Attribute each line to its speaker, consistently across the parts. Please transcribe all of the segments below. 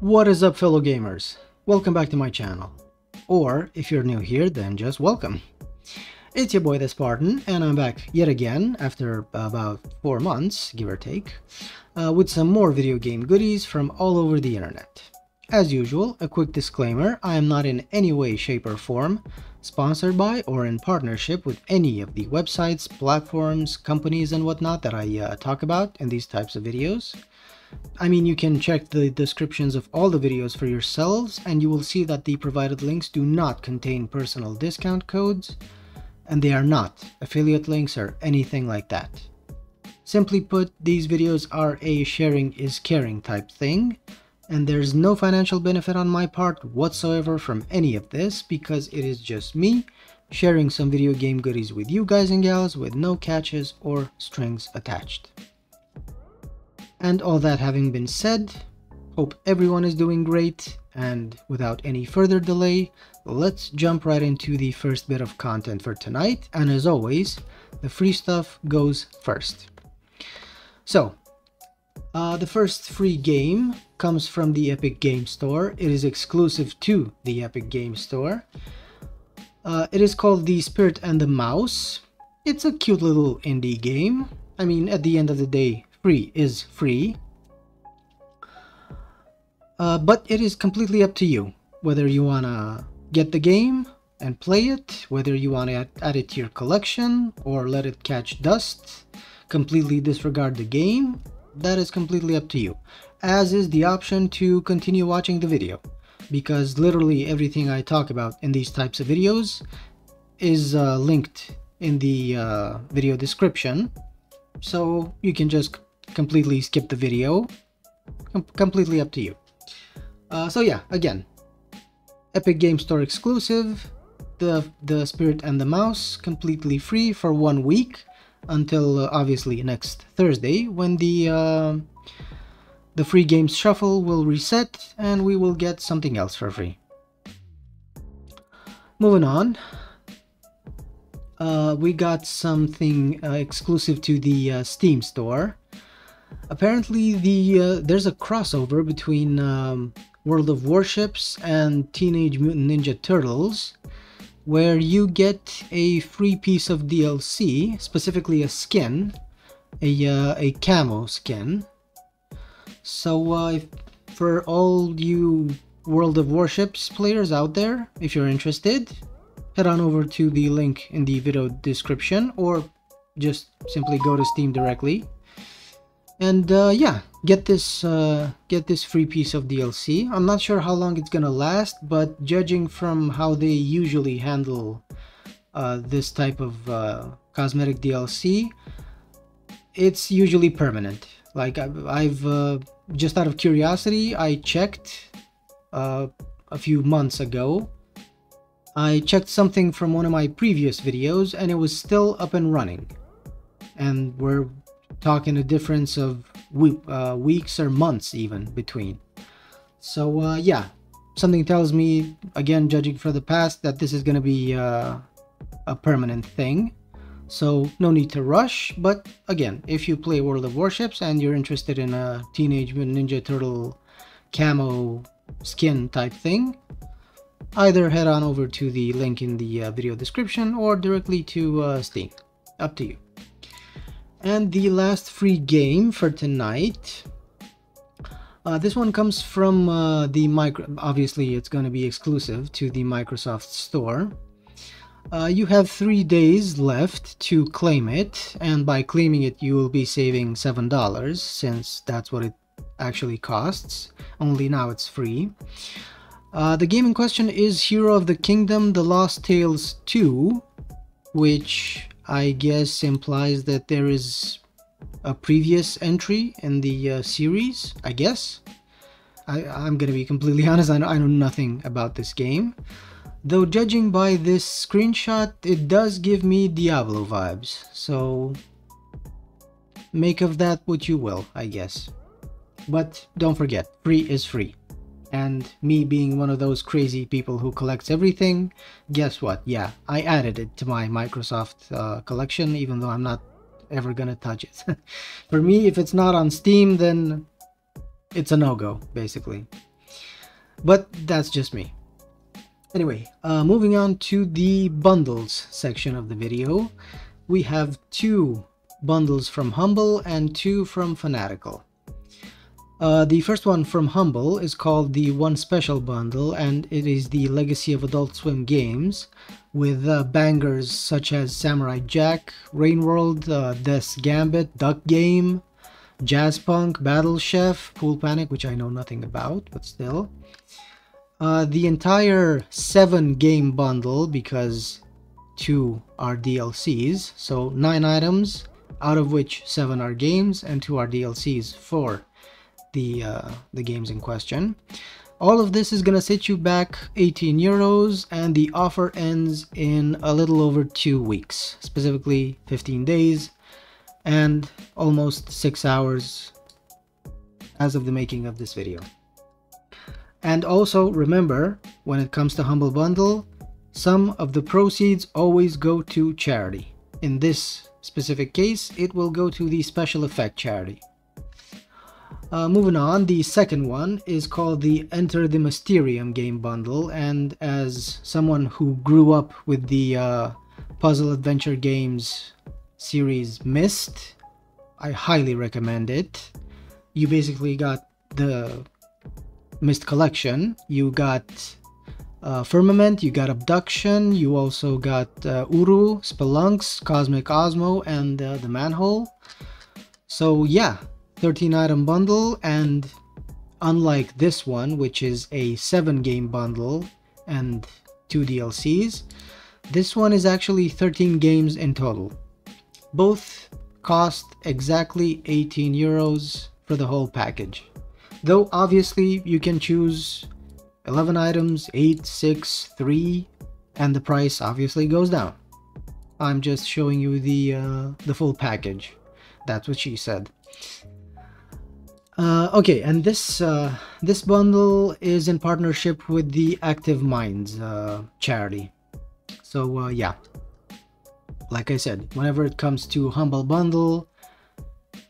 Speaker 1: What is up fellow gamers? Welcome back to my channel. Or, if you're new here, then just welcome. It's your boy the Spartan, and I'm back yet again after about 4 months, give or take, uh, with some more video game goodies from all over the internet. As usual, a quick disclaimer, I am not in any way, shape or form sponsored by or in partnership with any of the websites, platforms, companies and whatnot that I uh, talk about in these types of videos. I mean, you can check the descriptions of all the videos for yourselves and you will see that the provided links do not contain personal discount codes and they are not affiliate links or anything like that. Simply put, these videos are a sharing is caring type thing and there's no financial benefit on my part whatsoever from any of this because it is just me sharing some video game goodies with you guys and gals with no catches or strings attached. And all that having been said, hope everyone is doing great, and without any further delay, let's jump right into the first bit of content for tonight, and as always, the free stuff goes first. So, uh, the first free game comes from the Epic Game Store. It is exclusive to the Epic Game Store. Uh, it is called The Spirit and the Mouse. It's a cute little indie game. I mean, at the end of the day, free is free. Uh, but it is completely up to you whether you want to get the game and play it, whether you want to add it to your collection or let it catch dust, completely disregard the game, that is completely up to you. As is the option to continue watching the video, because literally everything I talk about in these types of videos is uh, linked in the uh, video description, so you can just completely skip the video. Com completely up to you. Uh, so yeah, again, Epic Game Store exclusive, the, the Spirit and the Mouse completely free for one week until uh, obviously next Thursday when the uh, the free games shuffle will reset and we will get something else for free. Moving on, uh, we got something uh, exclusive to the uh, Steam store. Apparently, the uh, there's a crossover between um, World of Warships and Teenage Mutant Ninja Turtles, where you get a free piece of DLC, specifically a skin, a uh, a camo skin. So uh, for all you World of Warships players out there, if you're interested, head on over to the link in the video description or just simply go to Steam directly and uh, yeah get this uh, get this free piece of DLC I'm not sure how long it's gonna last but judging from how they usually handle uh, this type of uh, cosmetic DLC it's usually permanent. Like I've, I've uh, just out of curiosity I checked uh, a few months ago. I checked something from one of my previous videos and it was still up and running. And we're talking a difference of uh, weeks or months even between. So uh, yeah, something tells me, again, judging for the past, that this is going to be uh, a permanent thing. So no need to rush, but again, if you play World of Warships and you're interested in a Teenage Ninja Turtle camo skin type thing, either head on over to the link in the uh, video description or directly to uh, Steam. Up to you. And the last free game for tonight. Uh, this one comes from uh, the micro. Obviously, it's going to be exclusive to the Microsoft Store. Uh, you have three days left to claim it, and by claiming it, you will be saving seven dollars since that's what it actually costs. Only now it's free. Uh, the game in question is Hero of the Kingdom: The Lost Tales 2, which I guess implies that there is a previous entry in the uh, series, I guess. I, am gonna be completely honest, I know, I know nothing about this game. Though judging by this screenshot, it does give me Diablo vibes, so make of that what you will, I guess. But don't forget, free is free and me being one of those crazy people who collects everything, guess what? Yeah, I added it to my Microsoft uh, collection, even though I'm not ever gonna touch it. For me, if it's not on Steam, then it's a no-go, basically. but that's just me. Anyway, uh, moving on to the bundles section of the video, we have two bundles from Humble and two from Fanatical. Uh, the first one from Humble is called the One Special Bundle and it is the Legacy of Adult Swim games with uh, bangers such as Samurai Jack, Rain World, uh, Death's Gambit, Duck Game, Jazz Punk, Battle Chef, Pool Panic, which I know nothing about, but still. Uh, the entire 7 game bundle because 2 are DLCs, so 9 items, out of which 7 are games and 2 are DLCs for the uh, the games in question. All of this is gonna set you back 18 euros and the offer ends in a little over two weeks, specifically 15 days and almost six hours as of the making of this video. And also remember, when it comes to Humble Bundle, some of the proceeds always go to charity. In this specific case, it will go to the Special Effect charity. Uh, moving on, the second one is called the Enter the Mysterium game bundle, and as someone who grew up with the uh, puzzle adventure games series Myst, I highly recommend it. You basically got the Myst collection, you got uh, Firmament, you got Abduction, you also got uh, Uru, Spelunx, Cosmic Osmo, and uh, the Manhole. So yeah, 13 item bundle and unlike this one which is a 7 game bundle and 2 DLCs this one is actually 13 games in total. Both cost exactly 18 euros for the whole package. Though obviously you can choose 11 items 8 6 3 and the price obviously goes down. I'm just showing you the uh, the full package. That's what she said uh, okay, and this uh, this bundle is in partnership with the Active Minds uh, charity. So uh, yeah, like I said, whenever it comes to Humble Bundle,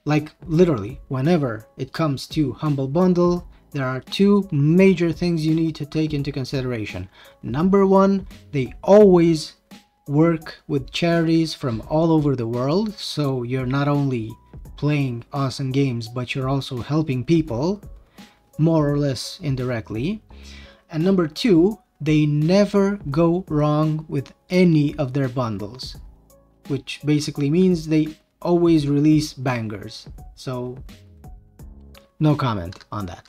Speaker 1: like literally, whenever it comes to Humble Bundle, there are two major things you need to take into consideration. Number one, they always work with charities from all over the world, so you're not only playing awesome games, but you're also helping people, more or less indirectly. And number two, they never go wrong with any of their bundles, which basically means they always release bangers. So, no comment on that.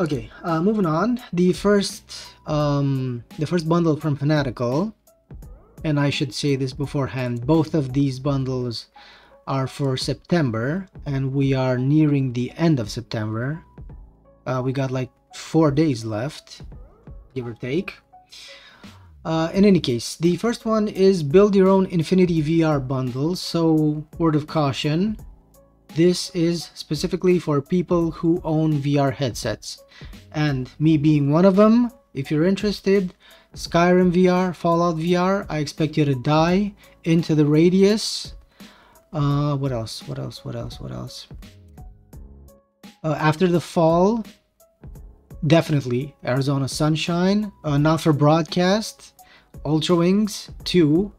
Speaker 1: Okay, uh, moving on. The first, um, the first bundle from Fanatical, and I should say this beforehand, both of these bundles are for September and we are nearing the end of September. Uh, we got like four days left, give or take. Uh, in any case, the first one is build your own Infinity VR bundle. So, word of caution, this is specifically for people who own VR headsets. And me being one of them, if you're interested, Skyrim VR, Fallout VR, I expect you to die into the radius uh, what else? What else? What else? What else? Uh, after the fall, definitely Arizona Sunshine. Uh, not for broadcast. Ultra Wings 2.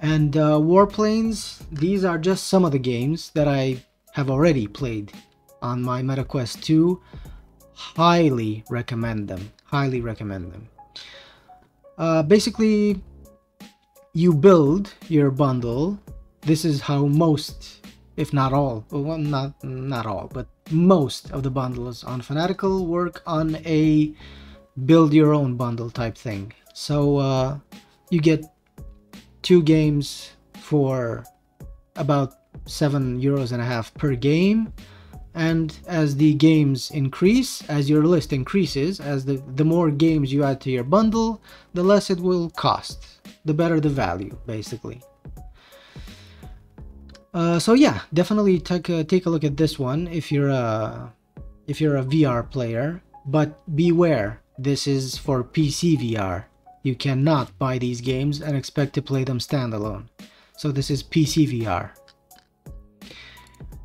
Speaker 1: And uh, Warplanes. These are just some of the games that I have already played on my MetaQuest 2. Highly recommend them. Highly recommend them. Uh, basically, you build your bundle this is how most, if not all, well, not not all, but most of the bundles on Fanatical work on a build your own bundle type thing. So uh, you get two games for about seven euros and a half per game and as the games increase as your list increases as the the more games you add to your bundle the less it will cost the better the value basically uh, so yeah, definitely take a, take a look at this one if you're a if you're a VR player. But beware, this is for PC VR. You cannot buy these games and expect to play them standalone. So this is PC VR.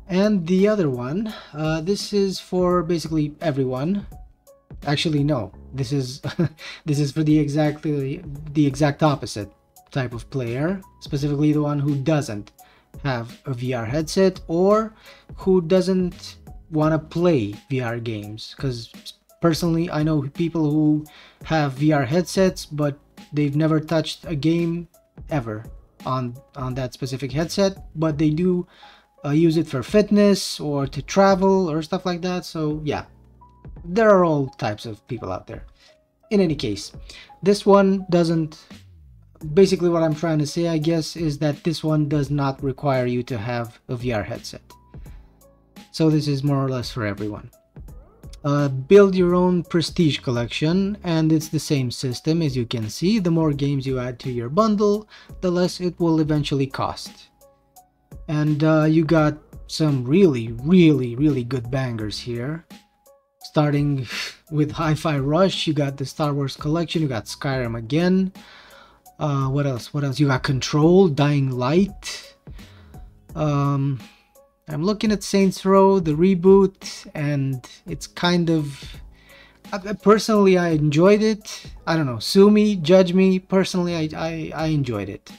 Speaker 1: And the other one, uh, this is for basically everyone. Actually, no. This is this is for the exactly the exact opposite type of player, specifically the one who doesn't have a VR headset or who doesn't want to play VR games. Because personally, I know people who have VR headsets, but they've never touched a game ever on on that specific headset, but they do uh, use it for fitness or to travel or stuff like that. So yeah, there are all types of people out there. In any case, this one doesn't basically what I'm trying to say, I guess, is that this one does not require you to have a VR headset. So this is more or less for everyone. Uh, build your own prestige collection and it's the same system as you can see. The more games you add to your bundle, the less it will eventually cost. And uh, you got some really, really, really good bangers here. Starting with Hi-Fi Rush, you got the Star Wars collection, you got Skyrim again, uh, what else? What else? You got Control, Dying Light. Um, I'm looking at Saints Row, the reboot, and it's kind of. Personally, I enjoyed it. I don't know. Sue me, judge me. Personally, I I, I enjoyed it.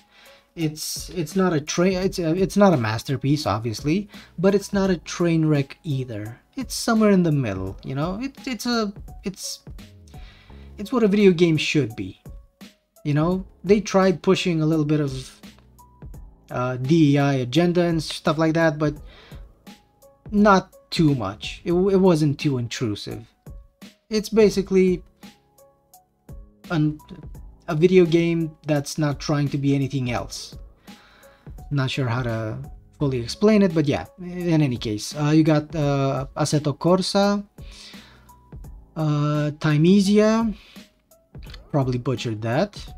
Speaker 1: It's it's not a train. It's a, it's not a masterpiece, obviously, but it's not a train wreck either. It's somewhere in the middle. You know, it, it's a it's it's what a video game should be. You know, they tried pushing a little bit of uh, DEI agenda and stuff like that, but not too much. It, it wasn't too intrusive. It's basically an, a video game that's not trying to be anything else. Not sure how to fully explain it, but yeah, in any case, uh, you got uh, Assetto Corsa, uh, Thymesia, probably butchered that,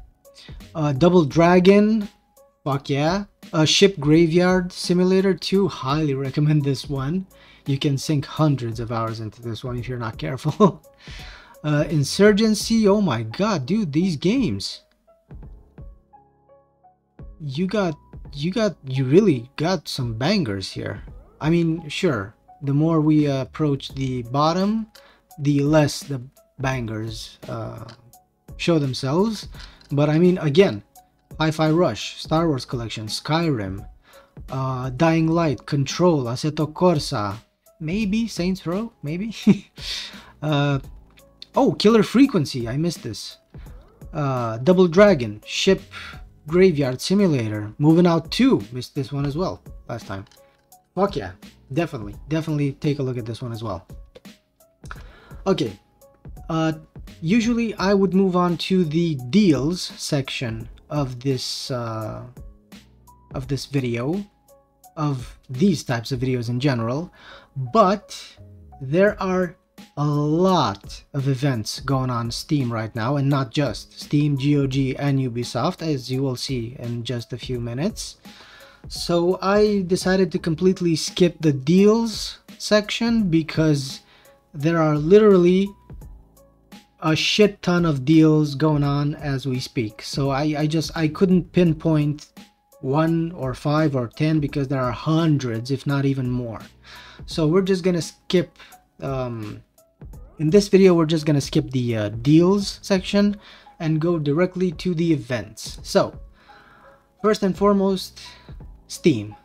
Speaker 1: uh, Double Dragon, fuck yeah. A Ship Graveyard Simulator 2, highly recommend this one. You can sink hundreds of hours into this one if you're not careful. uh, Insurgency, oh my god, dude, these games. You got, you got, you really got some bangers here. I mean, sure, the more we uh, approach the bottom, the less the bangers uh, show themselves. But I mean, again, Hi-Fi Rush, Star Wars Collection, Skyrim, uh, Dying Light, Control, Assetto Corsa, maybe Saints Row, maybe. uh, oh, Killer Frequency, I missed this. Uh, Double Dragon, Ship Graveyard Simulator, Moving Out 2, missed this one as well last time. Fuck yeah, definitely, definitely take a look at this one as well. Okay, uh, usually I would move on to the deals section of this uh, of this video of these types of videos in general but there are a lot of events going on Steam right now and not just Steam, GOG and Ubisoft as you will see in just a few minutes. So I decided to completely skip the deals section because there are literally a shit ton of deals going on as we speak. So I, I just I couldn't pinpoint one or five or ten because there are hundreds, if not even more. So we're just gonna skip. Um, in this video, we're just gonna skip the uh, deals section and go directly to the events. So first and foremost, Steam.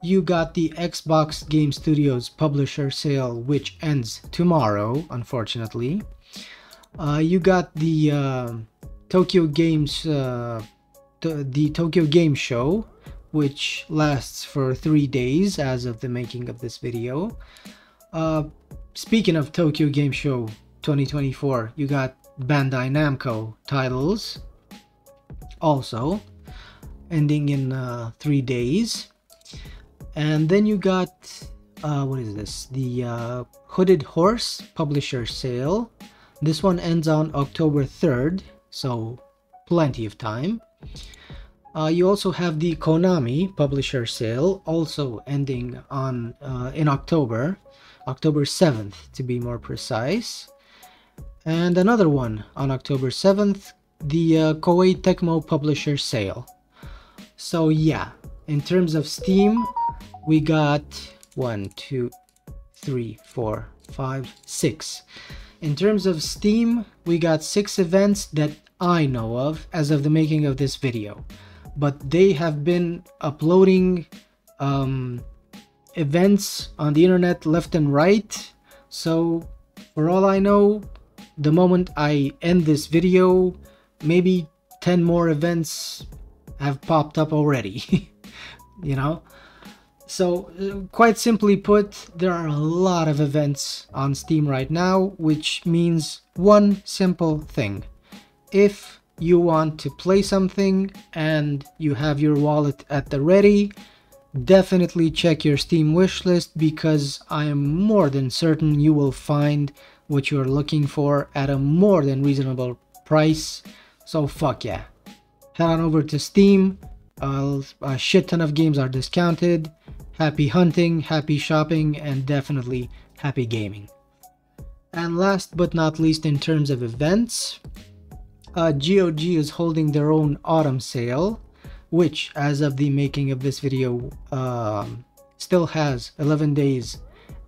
Speaker 1: You got the Xbox Game Studios publisher sale, which ends tomorrow, unfortunately. Uh, you got the uh, Tokyo Games, uh, the Tokyo Game Show, which lasts for three days as of the making of this video. Uh, speaking of Tokyo Game Show 2024, you got Bandai Namco titles also ending in uh, three days. And then you got, what is this? The Hooded Horse publisher sale this one ends on October 3rd, so plenty of time. Uh, you also have the Konami publisher sale, also ending on uh, in October, October 7th to be more precise. And another one on October 7th, the uh, Koei Tecmo publisher sale. So yeah, in terms of Steam, we got one, two, three, four, five, six In terms of Steam, we got six events that I know of as of the making of this video. But they have been uploading um, events on the internet left and right. So for all I know, the moment I end this video, maybe 10 more events have popped up already. you know? So, uh, quite simply put, there are a lot of events on Steam right now, which means one simple thing. If you want to play something and you have your wallet at the ready, definitely check your Steam wishlist because I am more than certain you will find what you're looking for at a more than reasonable price. So fuck yeah. Head on over to Steam. Uh, a shit ton of games are discounted. Happy hunting, happy shopping, and definitely happy gaming. And last but not least in terms of events, uh, GOG is holding their own autumn sale which as of the making of this video um, still has 11 days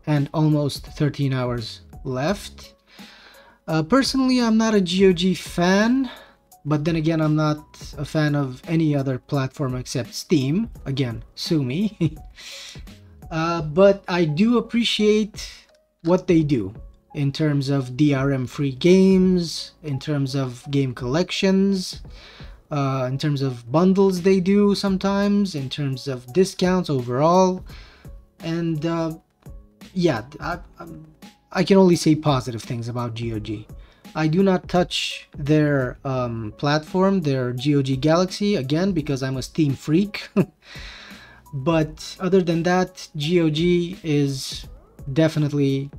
Speaker 1: and almost 13 hours left. Uh, personally, I'm not a GOG fan, but then again, I'm not a fan of any other platform except Steam. Again, sue me. uh, but I do appreciate what they do in terms of DRM free games, in terms of game collections, uh, in terms of bundles they do sometimes, in terms of discounts overall. And uh, yeah, I, I, can only say positive things about GOG. I do not touch their um, platform, their GOG Galaxy, again, because I'm a Steam freak. but other than that, GOG is definitely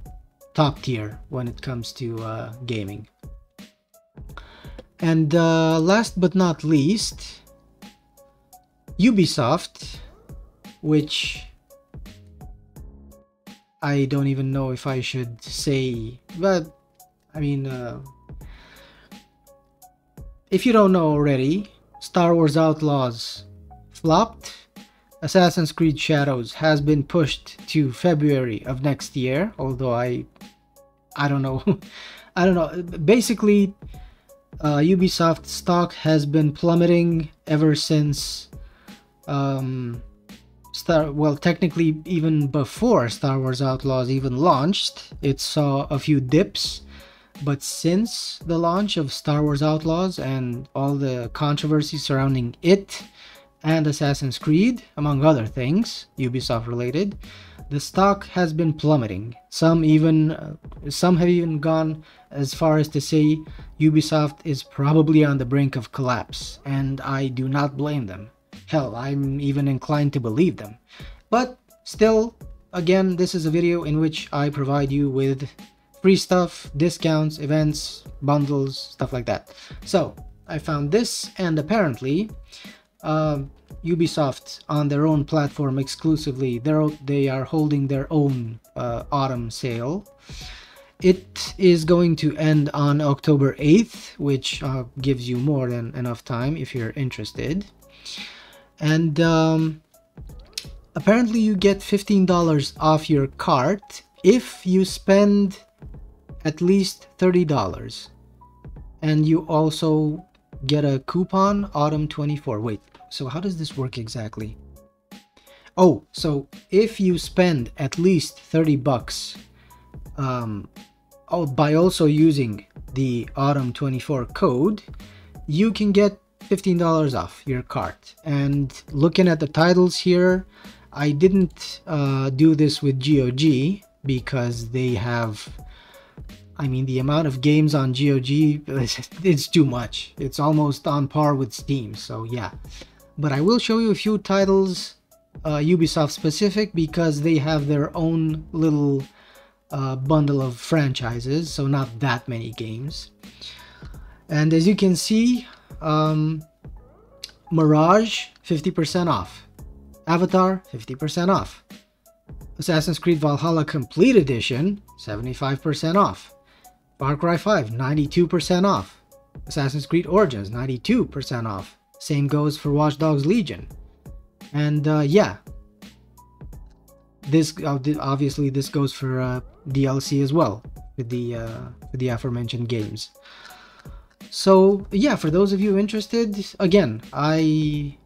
Speaker 1: top tier when it comes to uh, gaming. And uh, last but not least, Ubisoft, which I don't even know if I should say, but I mean, uh, if you don't know already, Star Wars Outlaws flopped. Assassin's Creed Shadows has been pushed to February of next year, although I I don't know. I don't know. Basically, uh, Ubisoft stock has been plummeting ever since um, Star well technically even before Star Wars Outlaws even launched it saw a few dips but since the launch of Star Wars Outlaws and all the controversy surrounding it and Assassin's Creed among other things Ubisoft related the stock has been plummeting some even uh, some have even gone as far as to say Ubisoft is probably on the brink of collapse, and I do not blame them. Hell, I'm even inclined to believe them. But still, again, this is a video in which I provide you with free stuff, discounts, events, bundles, stuff like that. So, I found this, and apparently, uh, Ubisoft on their own platform exclusively, they are holding their own uh, autumn sale. It is going to end on October 8th, which uh, gives you more than enough time if you're interested. And um, apparently you get $15 off your cart if you spend at least $30. And you also get a coupon autumn 24. Wait, so how does this work exactly? Oh, so if you spend at least 30 bucks um, oh, by also using the autumn 24 code you can get $15 off your cart and looking at the titles here I didn't uh, do this with GOG because they have I mean the amount of games on GOG it's too much. It's almost on par with Steam so yeah. But I will show you a few titles uh, Ubisoft specific because they have their own little uh, bundle of franchises, so not that many games. And as you can see, um, Mirage 50% off, Avatar 50% off, Assassin's Creed Valhalla Complete Edition 75% off, Far Cry 5 92% off, Assassin's Creed Origins 92% off. Same goes for Watch Dogs Legion. And uh, yeah, this obviously this goes for uh, DLC as well with the uh, with the aforementioned games. So yeah, for those of you interested, again, I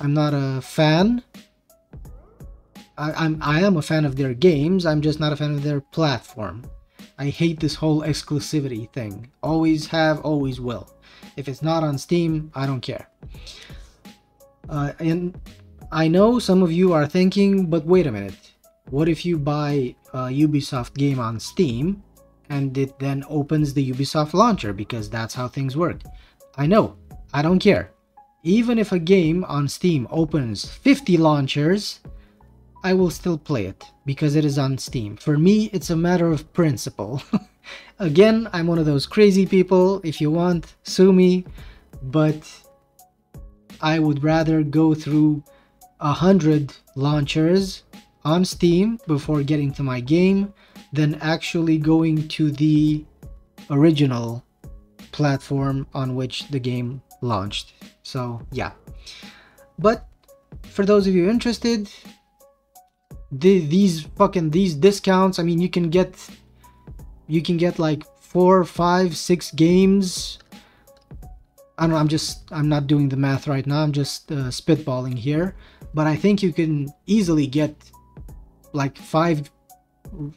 Speaker 1: I'm not a fan. I, I'm I am a fan of their games. I'm just not a fan of their platform. I hate this whole exclusivity thing. Always have, always will. If it's not on Steam, I don't care. Uh, and I know some of you are thinking, but wait a minute. What if you buy a Ubisoft game on Steam and it then opens the Ubisoft launcher because that's how things work? I know, I don't care. Even if a game on Steam opens 50 launchers, I will still play it because it is on Steam. For me, it's a matter of principle. Again, I'm one of those crazy people. If you want, sue me. But I would rather go through a hundred launchers on Steam before getting to my game than actually going to the original platform on which the game launched. So yeah. But for those of you interested, the, these fucking these discounts i mean you can get you can get like four five six games. I don't know i'm just i'm not doing the math right now. I'm just uh, spitballing here. But i think you can easily get like five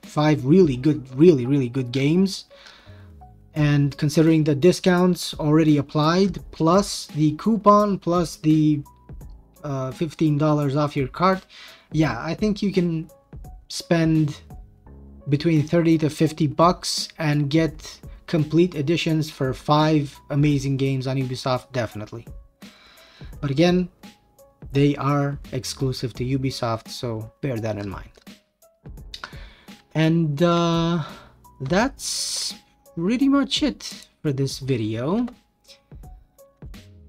Speaker 1: five really good really really good games. And considering the discounts already applied plus the coupon plus the uh, $15 off your cart yeah, I think you can spend between 30 to 50 bucks and get complete editions for five amazing games on Ubisoft, definitely. But again, they are exclusive to Ubisoft, so bear that in mind. And uh, that's pretty much it for this video.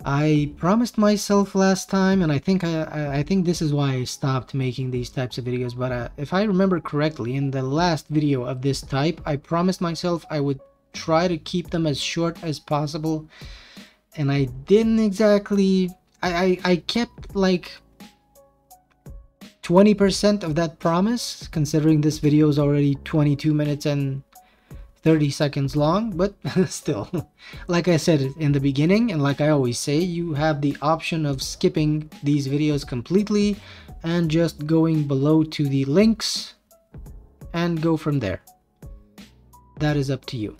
Speaker 1: I promised myself last time, and I think I, I think this is why I stopped making these types of videos, but uh, if I remember correctly, in the last video of this type, I promised myself I would try to keep them as short as possible, and I didn't exactly... I, I, I kept like 20% of that promise, considering this video is already 22 minutes and 30 seconds long, but still, like I said in the beginning, and like I always say, you have the option of skipping these videos completely and just going below to the links and go from there. That is up to you.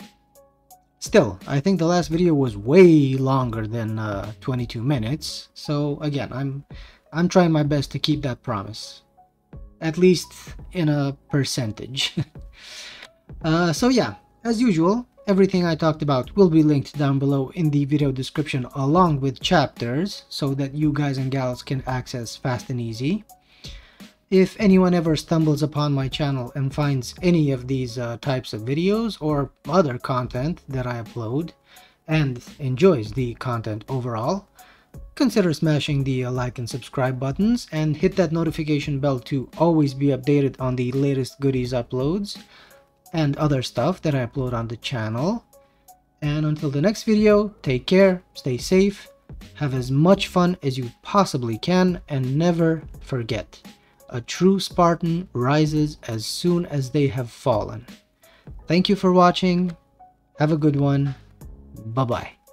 Speaker 1: Still, I think the last video was way longer than uh, 22 minutes, so again, I'm I'm trying my best to keep that promise. At least in a percentage. uh, so yeah, as usual, everything I talked about will be linked down below in the video description along with chapters so that you guys and gals can access fast and easy. If anyone ever stumbles upon my channel and finds any of these uh, types of videos or other content that I upload and enjoys the content overall, consider smashing the uh, like and subscribe buttons and hit that notification bell to always be updated on the latest goodies uploads and other stuff that I upload on the channel. And until the next video, take care, stay safe, have as much fun as you possibly can, and never forget, a true Spartan rises as soon as they have fallen. Thank you for watching, have a good one, bye bye.